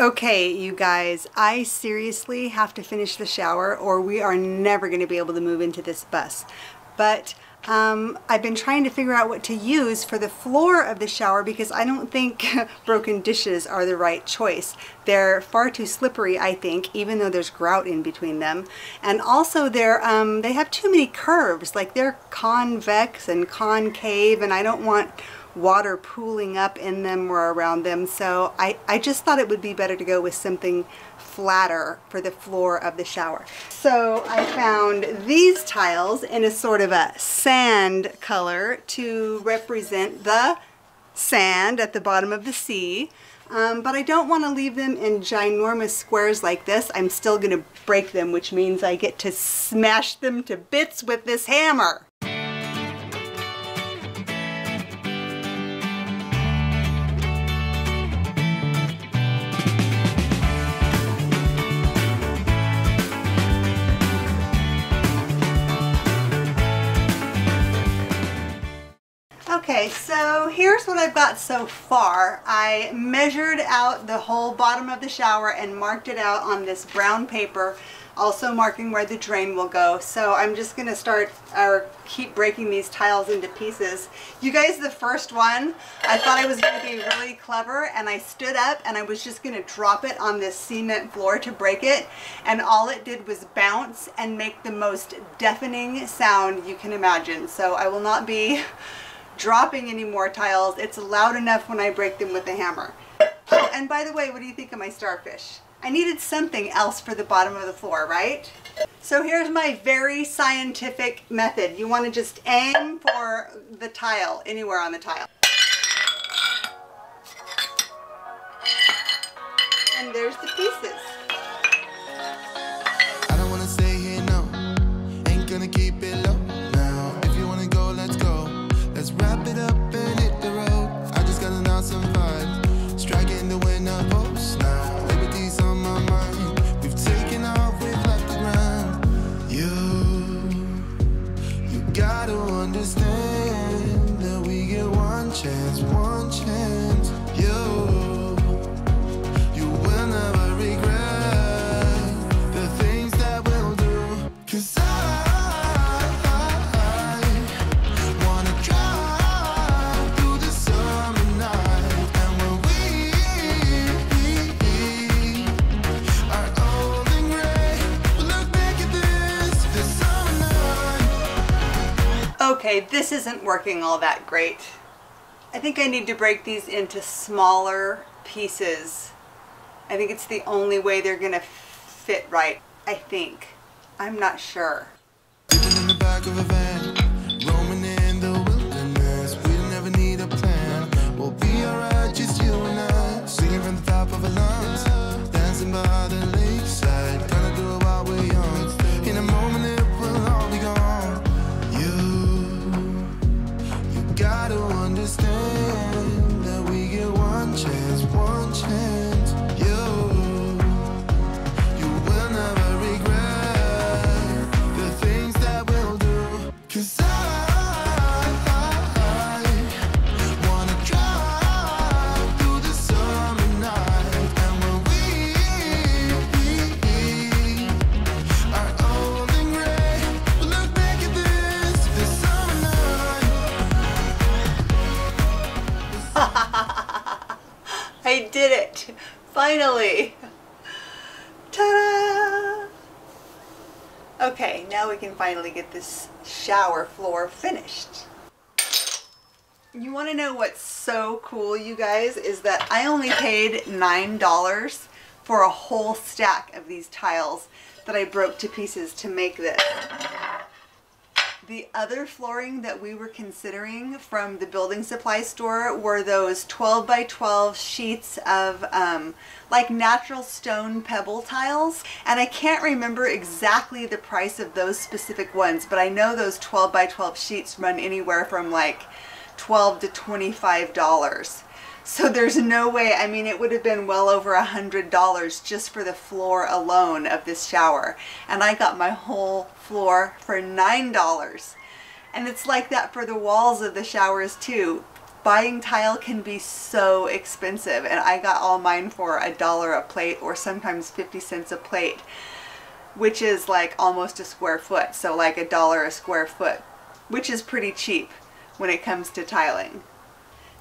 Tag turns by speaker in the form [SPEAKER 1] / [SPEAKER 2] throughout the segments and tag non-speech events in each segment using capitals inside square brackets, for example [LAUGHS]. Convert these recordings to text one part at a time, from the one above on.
[SPEAKER 1] Okay, you guys, I seriously have to finish the shower or we are never going to be able to move into this bus. But um, I've been trying to figure out what to use for the floor of the shower because I don't think [LAUGHS] broken dishes are the right choice. They're far too slippery, I think, even though there's grout in between them. And also they're, um, they have too many curves, like they're convex and concave and I don't want water pooling up in them or around them. So I, I just thought it would be better to go with something flatter for the floor of the shower. So I found these tiles in a sort of a sand color to represent the sand at the bottom of the sea. Um, but I don't want to leave them in ginormous squares like this. I'm still going to break them, which means I get to smash them to bits with this hammer. So here's what I've got so far. I measured out the whole bottom of the shower and marked it out on this brown paper, also marking where the drain will go. So I'm just gonna start or keep breaking these tiles into pieces. You guys, the first one, I thought I was gonna be really clever and I stood up and I was just gonna drop it on this cement floor to break it. And all it did was bounce and make the most deafening sound you can imagine. So I will not be dropping any more tiles. It's loud enough when I break them with a hammer. Oh, and by the way, what do you think of my starfish? I needed something else for the bottom of the floor, right? So here's my very scientific method. You want to just aim for the tile, anywhere on the tile. And there's the pieces. gotta understand. Okay, this isn't working all that great. I think I need to break these into smaller pieces. I think it's the only way they're gonna fit right, I think. I'm not sure. I did it! Finally! Ta-da! Okay, now we can finally get this shower floor finished. You want to know what's so cool, you guys, is that I only paid $9 for a whole stack of these tiles that I broke to pieces to make this. The other flooring that we were considering from the building supply store were those 12 by 12 sheets of um, like natural stone pebble tiles. And I can't remember exactly the price of those specific ones, but I know those 12 by 12 sheets run anywhere from like 12 to $25. So there's no way, I mean, it would have been well over a hundred dollars just for the floor alone of this shower. And I got my whole floor for nine dollars. And it's like that for the walls of the showers too. buying tile can be so expensive and I got all mine for a dollar a plate or sometimes 50 cents a plate which is like almost a square foot so like a dollar a square foot which is pretty cheap when it comes to tiling.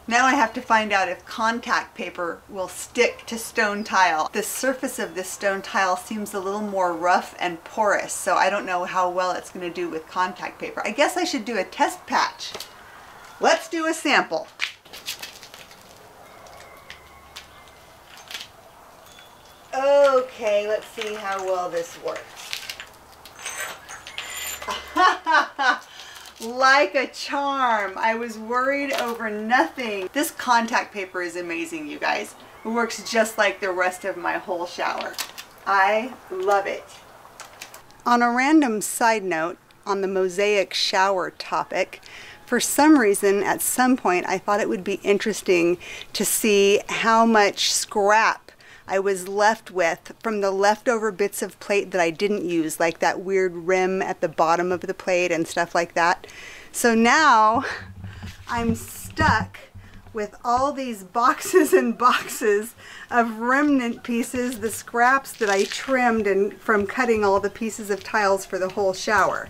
[SPEAKER 1] Now I have to find out if contact paper will stick to stone tile. The surface of this stone tile seems a little more rough and porous, so I don't know how well it's going to do with contact paper. I guess I should do a test patch. Let's do a sample. Okay, let's see how well this works. [LAUGHS] like a charm. I was worried over nothing. This contact paper is amazing, you guys. It works just like the rest of my whole shower. I love it. On a random side note, on the mosaic shower topic, for some reason, at some point, I thought it would be interesting to see how much scrap I was left with from the leftover bits of plate that I didn't use, like that weird rim at the bottom of the plate and stuff like that. So now [LAUGHS] I'm stuck with all these [LAUGHS] boxes and boxes of remnant pieces, the scraps that I trimmed and from cutting all the pieces of tiles for the whole shower.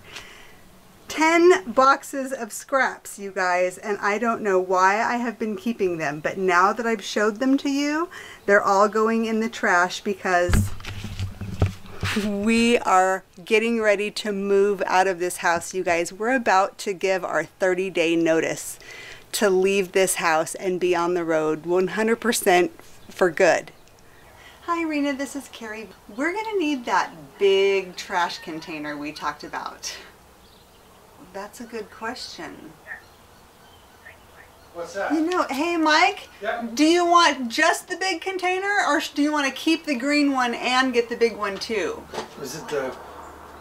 [SPEAKER 1] 10 boxes of scraps, you guys, and I don't know why I have been keeping them, but now that I've showed them to you, they're all going in the trash because we are getting ready to move out of this house, you guys. We're about to give our 30-day notice to leave this house and be on the road 100% for good. Hi, Rena, this is Kerry. We're gonna need that big trash container we talked about. That's a good question.
[SPEAKER 2] What's that?
[SPEAKER 1] You know, hey Mike,
[SPEAKER 2] Yep.
[SPEAKER 1] do you want just the big container or do you want to keep the green one and get the big one too?
[SPEAKER 2] Is it the?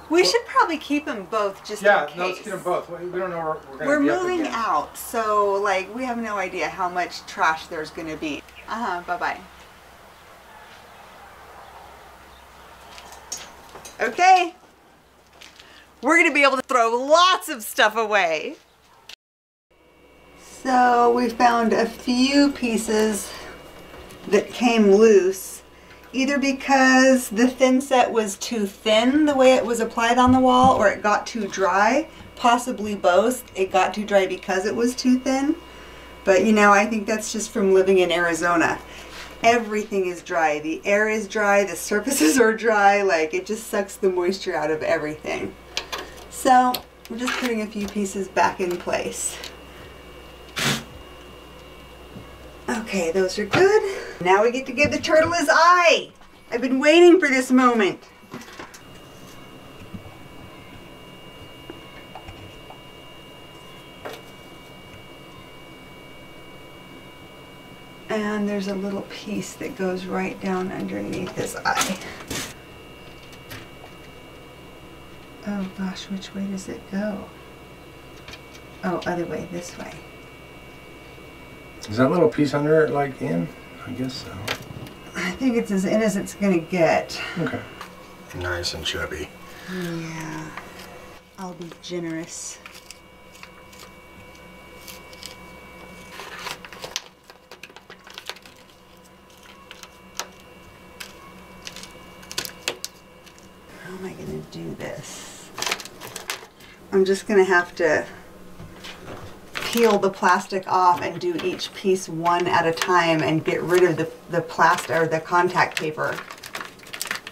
[SPEAKER 1] We should probably keep them both just
[SPEAKER 2] Yeah,
[SPEAKER 1] in case.
[SPEAKER 2] no, let's get them both. We don't know where we're gonna
[SPEAKER 1] We're
[SPEAKER 2] be
[SPEAKER 1] moving out, so like we have no idea how much trash there's going to be. Uh-huh, bye-bye. Okay. We're to be able to throw lots of stuff away. So we found a few pieces that came loose, either because the thin set was too thin the way it was applied on the wall or it got too dry, possibly both. It got too dry because it was too thin. But you know, I think that's just from living in Arizona. Everything is dry. The air is dry, the surfaces [LAUGHS] are dry, like it just sucks the moisture out of everything. So we're just putting a few pieces back in place. Okay, those are good. Now we get to give the turtle his eye. I've been waiting for this moment. And there's a little piece that goes right down underneath his eye. Oh gosh, which way does it go? Oh, other way, this way.
[SPEAKER 2] Is that little piece under it like in? I guess so.
[SPEAKER 1] I think it's as in as it's gonna get.
[SPEAKER 2] Okay.
[SPEAKER 3] Nice and chubby.
[SPEAKER 1] Yeah. I'll be generous. How am I gonna do this? I'm just gonna have to peel the plastic off and do each piece one at a time and get rid of the, the plastic or the contact paper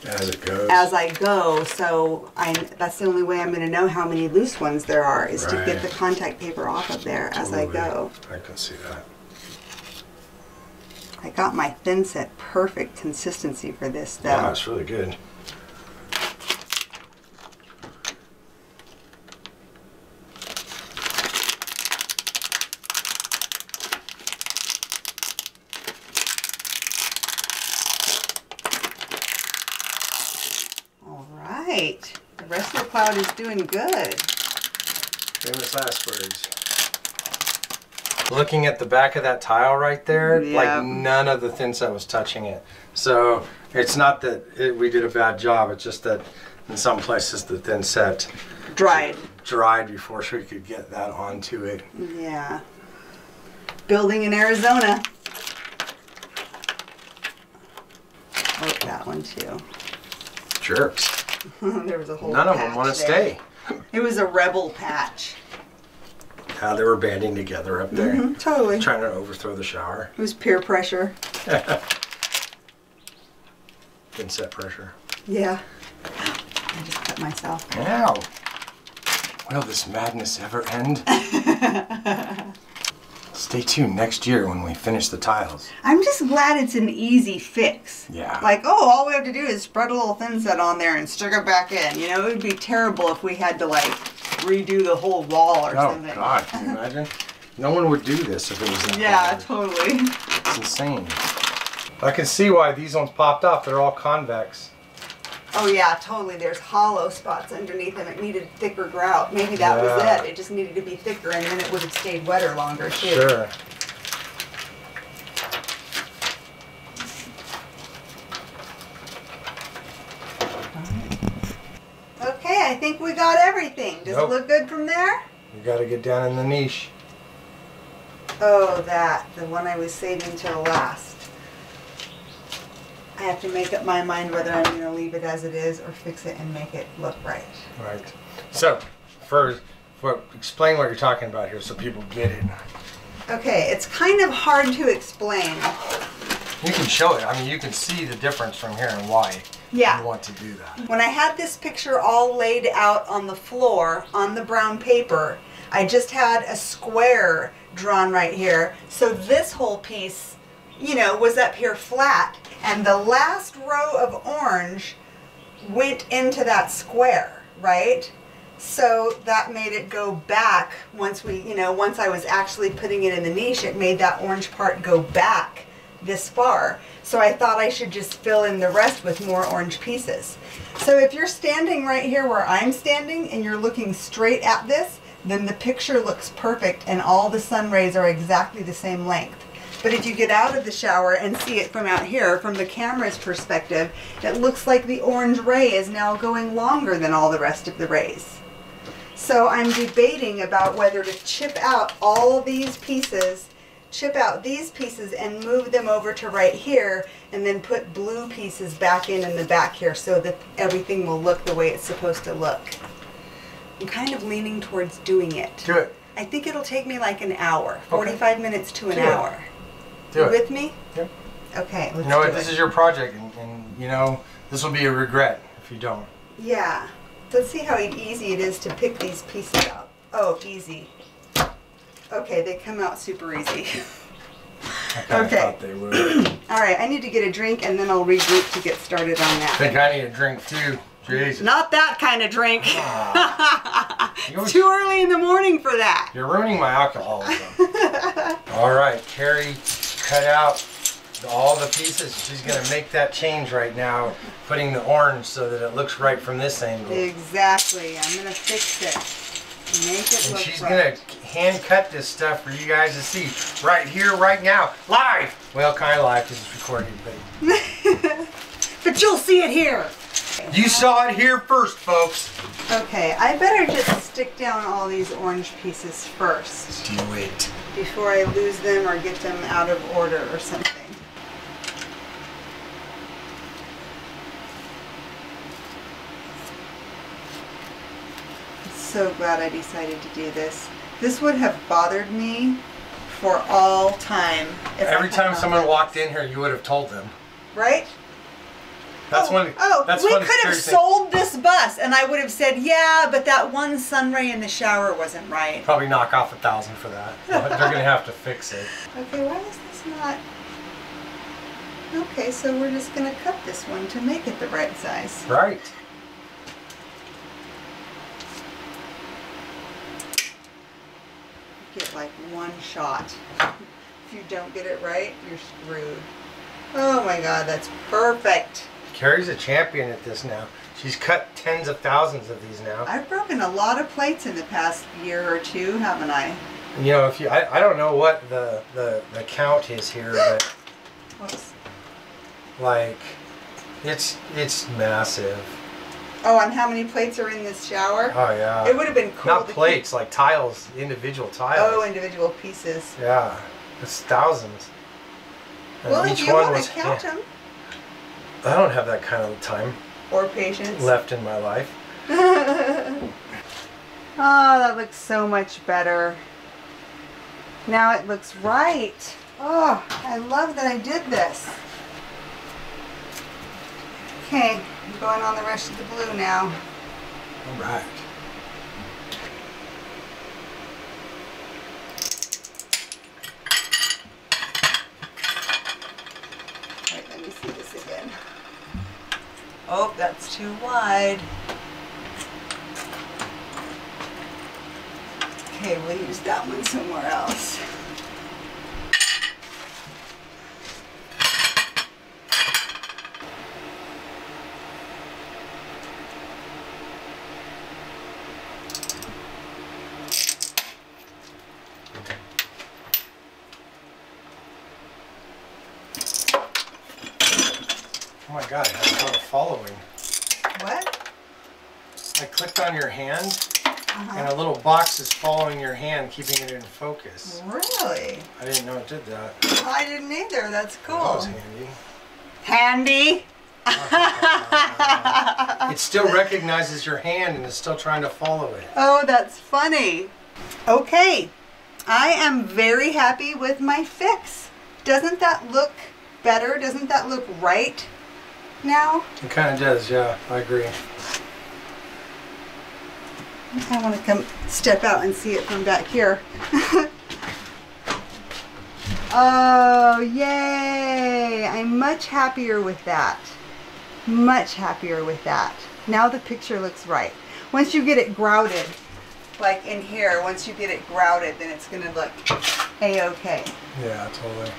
[SPEAKER 3] As it goes.
[SPEAKER 1] as I go, so I, that's the only way I'm gonna know how many loose ones there are, is to get the contact paper off of there as I go.
[SPEAKER 3] I can see that.
[SPEAKER 1] I got my thin set perfect consistency for this though.
[SPEAKER 3] Wow, it's really good.
[SPEAKER 1] All right, the rest of the cloud is doing good.
[SPEAKER 2] Famous last words. Looking at the back of that tile right there,
[SPEAKER 1] Yeah.
[SPEAKER 2] like none of the thin set was touching it. So it's not that it, we did a bad job. It's just that in some places the thin set
[SPEAKER 1] Dried.
[SPEAKER 2] dried before we could get that onto it.
[SPEAKER 1] Yeah. building in Arizona. Oh, that one too.
[SPEAKER 2] Jerks. [LAUGHS]
[SPEAKER 1] there was a whole
[SPEAKER 2] None of them want to stay.
[SPEAKER 1] It was a rebel patch.
[SPEAKER 2] Yeah, they were banding together up there,
[SPEAKER 1] Mhm, totally.
[SPEAKER 2] trying to overthrow the shower.
[SPEAKER 1] It was peer pressure. [LAUGHS]
[SPEAKER 2] Didn't set pressure.
[SPEAKER 1] Yeah. I just cut myself.
[SPEAKER 2] Ow! Will this madness ever end? [LAUGHS] Stay tuned next year when we finish the tiles.
[SPEAKER 1] I'm just glad it's an easy fix.
[SPEAKER 2] Yeah.
[SPEAKER 1] Like, oh, all we have to do is spread a little thin set on there and stick it back in. You know, it would be terrible if we had to like redo the whole wall or
[SPEAKER 2] oh,
[SPEAKER 1] something. Oh.
[SPEAKER 2] God, can you [LAUGHS] imagine? No one would do this if it was that
[SPEAKER 1] Yeah,
[SPEAKER 2] hard.
[SPEAKER 1] totally.
[SPEAKER 2] It's insane. I can see why these ones popped off. They're all convex.
[SPEAKER 1] Oh yeah, totally. There's hollow spots underneath them. It needed thicker grout. Maybe that was it. It just needed to be thicker, and then it would have stayed wetter longer too.
[SPEAKER 2] Sure.
[SPEAKER 1] Okay, I think we got everything. Does
[SPEAKER 2] Nope.
[SPEAKER 1] it look good from there?
[SPEAKER 2] You got to get down in the niche.
[SPEAKER 1] Oh, that. The one I was saving till last. I have to make up my mind whether I'm going to leave it as it is or fix it and make it look right.
[SPEAKER 2] Right. So, first, for, explain what you're talking about here so people get it.
[SPEAKER 1] Okay, it's kind of hard to explain.
[SPEAKER 2] You can show it. I mean, you can see the difference from here and why
[SPEAKER 1] Yeah.
[SPEAKER 2] you want to do that.
[SPEAKER 1] When I had this picture all laid out on the floor on the brown paper, I just had a square drawn right here. So this whole piece, you know, was up here flat. And the last row of orange went into that square, right? So that made it go back once we, you know, once I was actually putting it in the niche, it made that orange part go back this far. So I thought I should just fill in the rest with more orange pieces. So if you're standing right here where I'm standing and you're looking straight at this, then the picture looks perfect and all the sun rays are exactly the same length. But if you get out of the shower and see it from out here, from the camera's perspective, it looks like the orange ray is now going longer than all the rest of the rays. So I'm debating about whether to chip out all these pieces, chip out these pieces and move them over to right here and then put blue pieces back in in the back here so that everything will look the way it's supposed to look. I'm kind of leaning towards doing it.
[SPEAKER 2] Do it.
[SPEAKER 1] I think it'll take me like an hour,
[SPEAKER 2] Okay.
[SPEAKER 1] 45 minutes to an
[SPEAKER 2] Do it. Do
[SPEAKER 1] you
[SPEAKER 2] it.
[SPEAKER 1] with me?
[SPEAKER 2] Yep.
[SPEAKER 1] Okay,
[SPEAKER 2] You know what? This is your project, and, and you know this will be a regret if you don't.
[SPEAKER 1] Yeah. Let's see how easy it is to pick these pieces out. Oh, easy. Okay, they come out super easy.
[SPEAKER 2] I
[SPEAKER 1] Okay.
[SPEAKER 2] thought they would. [CLEARS THROAT]
[SPEAKER 1] All right, I need to get a drink and then I'll regroup to get started on that.
[SPEAKER 2] I think I need a drink too. Jesus.
[SPEAKER 1] Not that kind of drink. Ah. [LAUGHS]
[SPEAKER 2] You
[SPEAKER 1] it's too early in the morning for that.
[SPEAKER 2] You're ruining my alcoholism. [LAUGHS] all right, Kerry, cut out all the pieces. She's gonna make that change right now, putting the orange so that it looks right from this angle.
[SPEAKER 1] Exactly. I'm gonna fix it. Make it
[SPEAKER 2] And
[SPEAKER 1] look
[SPEAKER 2] she's
[SPEAKER 1] right.
[SPEAKER 2] gonna hand cut this stuff for you guys to see right here, right now, live. Well, kind of live because it's recorded, but [LAUGHS]
[SPEAKER 1] But you'll see it here.
[SPEAKER 2] you saw it here first, folks.
[SPEAKER 1] Okay, I better just stick down all these orange pieces first.
[SPEAKER 2] Do it.
[SPEAKER 1] Before I lose them or get them out of order or something. I'm so glad I decided to do this. This would have bothered me for all time. if
[SPEAKER 2] Every time someone walked in here, you would have told them.
[SPEAKER 1] right?
[SPEAKER 2] That's
[SPEAKER 1] oh,
[SPEAKER 2] one.
[SPEAKER 1] Oh,
[SPEAKER 2] that's
[SPEAKER 1] we could have sold this bus, and I would have said, "Yeah, but that one sun ray in the shower wasn't right."
[SPEAKER 2] Probably knock off a thousand for that. [LAUGHS] They're gonna have to fix it.
[SPEAKER 1] Okay, why is this not? Okay, so we're just gonna cut this one to make it the right size.
[SPEAKER 2] Right.
[SPEAKER 1] Get like one shot. If you don't get it right, you're screwed. Oh my god, that's perfect.
[SPEAKER 2] Kerry's a champion at this now. She's cut tens of thousands of these now.
[SPEAKER 1] I've broken a lot of plates in the past year or two, haven't I?
[SPEAKER 2] You know, if you, I, I don't know what the, the, the count is here, but
[SPEAKER 1] Whoops.
[SPEAKER 2] like, it's, it's massive.
[SPEAKER 1] Oh, and how many plates are in this shower?
[SPEAKER 2] Oh yeah.
[SPEAKER 1] It would have been cool
[SPEAKER 2] Not
[SPEAKER 1] to keep-
[SPEAKER 2] plates, like tiles, individual tiles.
[SPEAKER 1] Oh, individual pieces.
[SPEAKER 2] yeah. It's thousands. And
[SPEAKER 1] Well, if you
[SPEAKER 2] one
[SPEAKER 1] want to count them
[SPEAKER 2] I don't have that kind of time
[SPEAKER 1] or patience.
[SPEAKER 2] left in my life.
[SPEAKER 1] Oh, [LAUGHS] that looks so much better. Now it looks right. Oh, I love that I did this. Okay, I'm going on the rest of the blue now.
[SPEAKER 2] All right.
[SPEAKER 1] Wait, let me see this again. Oh, that's too wide. Okay, we'll use that one somewhere else.
[SPEAKER 2] Oh my god, following.
[SPEAKER 1] What?
[SPEAKER 2] I clicked on your hand
[SPEAKER 1] Uh-huh.
[SPEAKER 2] and a little box is following your hand, keeping it in focus.
[SPEAKER 1] Really?
[SPEAKER 2] I didn't know it did that.
[SPEAKER 1] I didn't either. That's cool.
[SPEAKER 2] That
[SPEAKER 1] cool.
[SPEAKER 2] was handy.
[SPEAKER 1] Handy. [LAUGHS]
[SPEAKER 2] It still recognizes your hand and is still trying to follow it.
[SPEAKER 1] Oh, that's funny. Okay, I am very happy with my fix. Doesn't that look better? Doesn't that look right now?
[SPEAKER 2] It kind of does, yeah, I agree.
[SPEAKER 1] I want to come step out and see it from back here. [LAUGHS] oh, yay! I'm much happier with that. Much happier with that. Now the picture looks right. Once you get it grouted, like in here, once you get it grouted, then it's going to look a-okay.
[SPEAKER 2] Yeah, totally.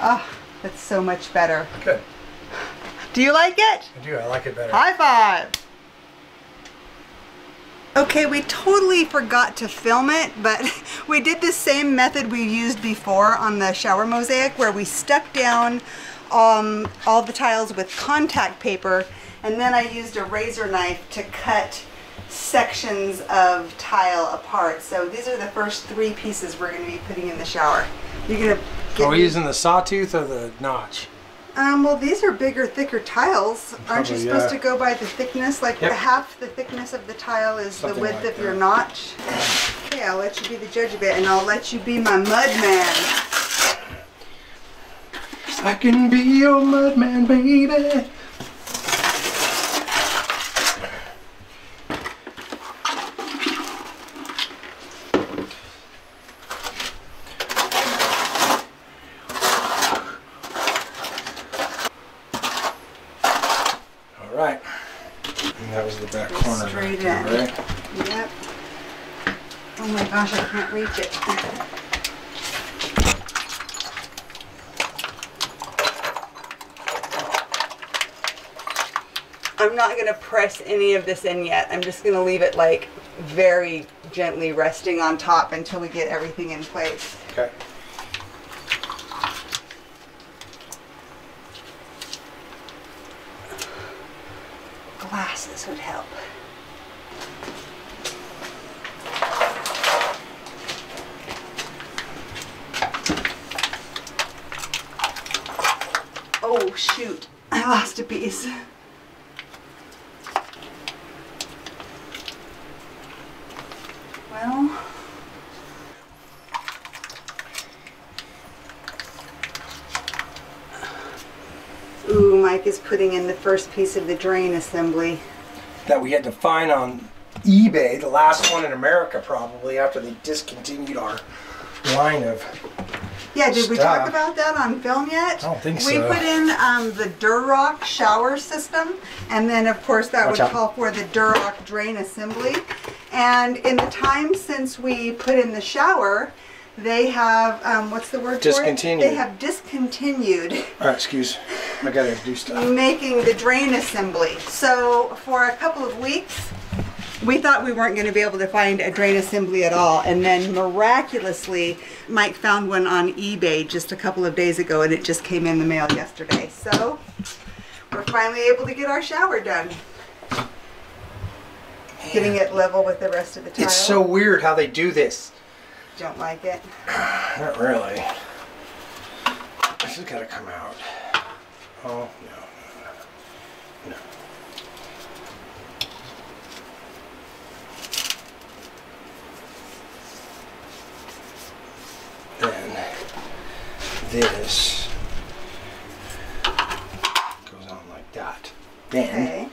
[SPEAKER 1] Oh, that's so much better.
[SPEAKER 2] Good.
[SPEAKER 1] Do you like it?
[SPEAKER 2] I do, I like it better.
[SPEAKER 1] High five! Okay, we totally forgot to film it, but [LAUGHS] we did the same method we used before on the shower mosaic where we stuck down um, all the tiles with contact paper and then I used a razor knife to cut sections of tile apart. So these are the first three pieces we're going to be putting in the shower. You're going to
[SPEAKER 2] Are we using the sawtooth or the notch?
[SPEAKER 1] Um, well, these are bigger, thicker tiles. Aren't you supposed
[SPEAKER 2] yeah.
[SPEAKER 1] to go by the thickness? Like
[SPEAKER 2] Yep.
[SPEAKER 1] half the thickness of the tile is
[SPEAKER 2] Something
[SPEAKER 1] the width
[SPEAKER 2] like
[SPEAKER 1] of your notch. Okay, I'll let you be the judge of it, and I'll let you be my mud man.
[SPEAKER 2] I can be your mud man, baby. All right. And that was the back
[SPEAKER 1] Go
[SPEAKER 2] corner.
[SPEAKER 1] straight
[SPEAKER 2] right there,
[SPEAKER 1] in.
[SPEAKER 2] right?
[SPEAKER 1] Yep. Oh my gosh, I can't reach it. I'm not gonna press any of this in yet. I'm just gonna leave it like very gently resting on top until we get everything in place.
[SPEAKER 2] Okay.
[SPEAKER 1] Glasses would help. Oh shoot, I piece. Well, ooh, Mike is putting in the first piece of the drain assembly.
[SPEAKER 2] That we had to find on eBay, the last one in America probably after they discontinued our line of
[SPEAKER 1] Yeah, did we talk about that on film yet?
[SPEAKER 2] I don't think
[SPEAKER 1] We
[SPEAKER 2] so.
[SPEAKER 1] We put in um, the Durock shower system, and then of course that
[SPEAKER 2] Watch
[SPEAKER 1] would
[SPEAKER 2] out.
[SPEAKER 1] call for the Durock drain assembly. And in the time since we put in the shower, they have um, what's the word
[SPEAKER 2] Discontinued.
[SPEAKER 1] for it? They have discontinued [LAUGHS]
[SPEAKER 2] All right, excuse. I gotta do stuff.
[SPEAKER 1] making the drain assembly. So for a couple of weeks, we thought we weren't going to be able to find a drain assembly at all. And then miraculously, Mike found one on eBay just a couple of days ago and it just came in the mail yesterday. So we're finally able to get our shower done. Getting it level with the rest of the tile.
[SPEAKER 2] It's so weird how they do this.
[SPEAKER 1] Don't like it?
[SPEAKER 2] Not really. This has got to come out. Oh, no, no. Then this goes on like that. Then
[SPEAKER 1] Okay.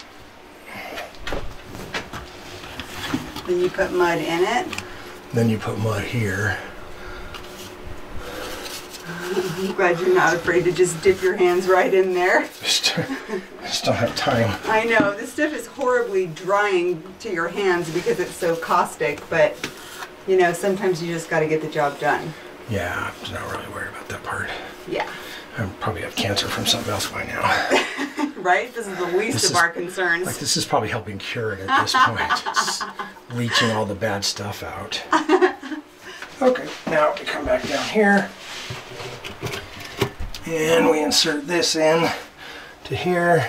[SPEAKER 1] Then you put mud in it.
[SPEAKER 2] then you put mud here. [LAUGHS]
[SPEAKER 1] I'm glad you're not afraid to just dip your hands right in there.
[SPEAKER 2] Just, just don't have time.
[SPEAKER 1] I know, this stuff is horribly drying to your hands because it's so caustic, but you know, sometimes you just gotta get the job done.
[SPEAKER 2] Yeah, I'm not really worried about that part.
[SPEAKER 1] Yeah.
[SPEAKER 2] I probably have cancer from something else by now. [LAUGHS]
[SPEAKER 1] Right? This is the least
[SPEAKER 2] This
[SPEAKER 1] of
[SPEAKER 2] is-
[SPEAKER 1] our concerns.
[SPEAKER 2] Like this is probably helping cure it at this point. [LAUGHS] It's leaching all the bad stuff out. Okay, now we come back down here. And we insert this in to here.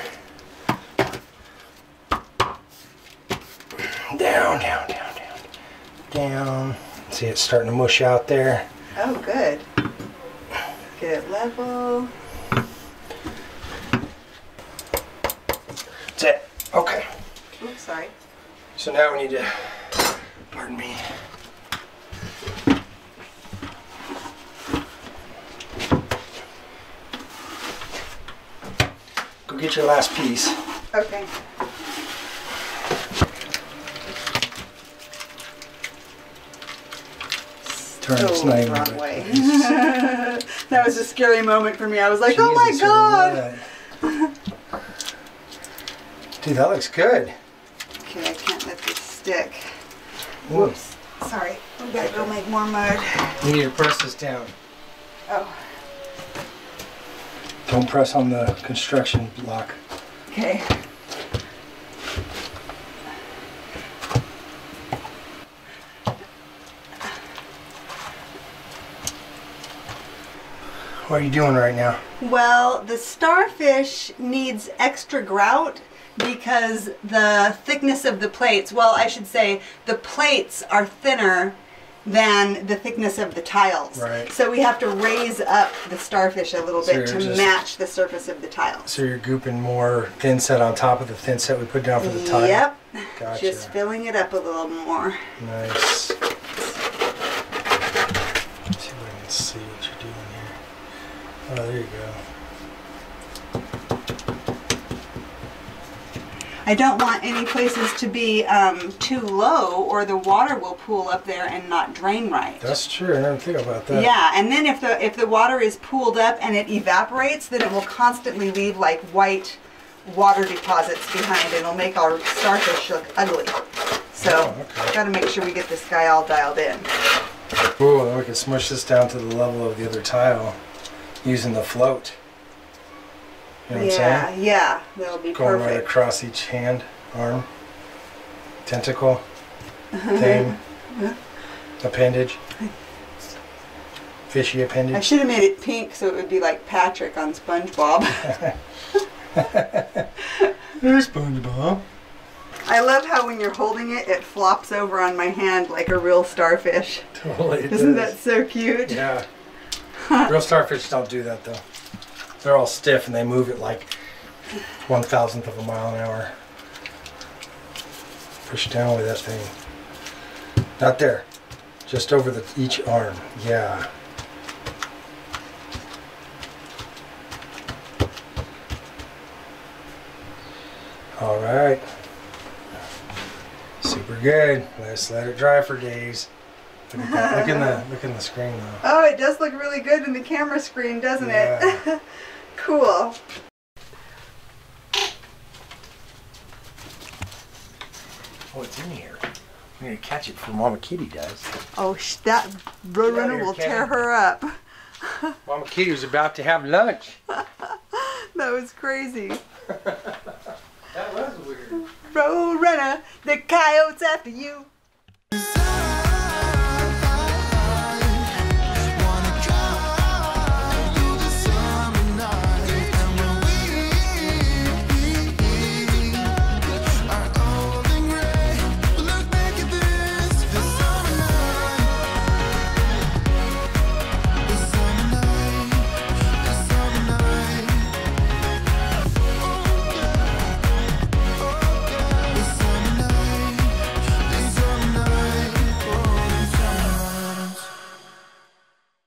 [SPEAKER 2] Down, down, down, down, down. See it's starting to mush out there.
[SPEAKER 1] Oh, good. Get it level.
[SPEAKER 2] That's it. Okay.
[SPEAKER 1] Oops, sorry.
[SPEAKER 2] So now we need to, pardon me. Go get your last piece.
[SPEAKER 1] Okay. Oh,
[SPEAKER 2] not even
[SPEAKER 1] wrong way. that was a scary moment for me. I was like, oh my god.
[SPEAKER 2] Dude, that looks good.
[SPEAKER 1] Okay, I can't let this stick. Whoops. Sorry. We gotta go make more mud.
[SPEAKER 2] You need to press this down.
[SPEAKER 1] Oh,
[SPEAKER 2] Don't press on the construction block.
[SPEAKER 1] okay.
[SPEAKER 2] What are you doing right now?
[SPEAKER 1] Well, the starfish needs extra grout because the thickness of the plates, well, I should say the plates are thinner than the thickness of the tiles.
[SPEAKER 2] Right.
[SPEAKER 1] So we have to raise up the starfish a little
[SPEAKER 2] So
[SPEAKER 1] bit to
[SPEAKER 2] just-
[SPEAKER 1] match the surface of the tiles.
[SPEAKER 2] So you're gooping more thin set on top of the thin set we put down for the tile?
[SPEAKER 1] Yep.
[SPEAKER 2] Gotcha.
[SPEAKER 1] Just filling it up a little more.
[SPEAKER 2] Nice. Let's see if I can see what you're doing here. Oh, there you go.
[SPEAKER 1] I don't want any places to be um, too low or the water will pool up there and not drain right.
[SPEAKER 2] That's true. I never think about that.
[SPEAKER 1] Yeah, and then if the if the water is pooled up and it evaporates, then it will constantly leave like white water deposits behind and it'll make our starfish look ugly. So,
[SPEAKER 2] Oh, okay.
[SPEAKER 1] got to make sure we get this guy all dialed in.
[SPEAKER 2] Ooh, then we can smush this down to the level of the other tile using the float. You know what I'm
[SPEAKER 1] yeah,
[SPEAKER 2] saying?
[SPEAKER 1] yeah, that'll be
[SPEAKER 2] Going right across each hand, arm, tentacle, thing, [LAUGHS] appendage, fishy appendage.
[SPEAKER 1] I should have made it pink so it would be like Patrick on SpongeBob. [LAUGHS]
[SPEAKER 2] There's SpongeBob.
[SPEAKER 1] I love how when you're holding it, it flops over on my hand like a real starfish.
[SPEAKER 2] Totally.
[SPEAKER 1] Isn't
[SPEAKER 2] does.
[SPEAKER 1] that so cute?
[SPEAKER 2] Yeah. [LAUGHS] Real starfish don't do that though. They're all stiff and they move at like one thousandth of a mile an hour. Push down with that thing. Not there. Just over the each arm. Yeah. All right. Super good. Let's let it dry for days. Look, at that. look in the [LAUGHS] look in the screen though.
[SPEAKER 1] Oh, it does look really good in the camera screen, doesn't
[SPEAKER 2] Yeah.
[SPEAKER 1] it? [LAUGHS] cool.
[SPEAKER 2] Oh, it's in here. I'm gonna catch it before Mama Kitty does.
[SPEAKER 1] Oh, sh- that roadrunner will
[SPEAKER 2] Kevin.
[SPEAKER 1] tear her up. [LAUGHS]
[SPEAKER 2] Mama Kitty was about to have lunch.
[SPEAKER 1] That was crazy.
[SPEAKER 2] That was weird.
[SPEAKER 1] Roadrunner, the coyote's after you.